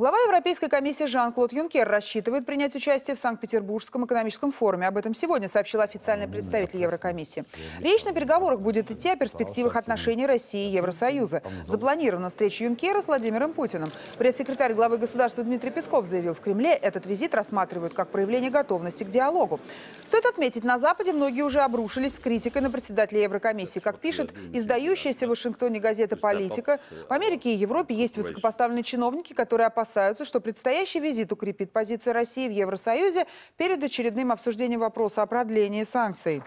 Глава Европейской комиссии Жан-Клод Юнкер рассчитывает принять участие в Санкт-Петербургском экономическом форуме. Об этом сегодня сообщил официальный представитель Еврокомиссии. Речь на переговорах будет идти о перспективах отношений России и Евросоюза. Запланирована встреча Юнкера с Владимиром Путиным. Пресс-секретарь главы государства Дмитрий Песков заявил, в Кремле этот визит рассматривают как проявление готовности к диалогу. Стоит отметить, на Западе многие уже обрушились с критикой на председателя Еврокомиссии. Как пишет издающаяся в Вашингтоне газета «Политика», в Америке и Европе есть высокопоставленные чиновники, которые опасаются опасаются, что предстоящий визит укрепит позиции России в Евросоюзе перед очередным обсуждением вопроса о продлении санкций.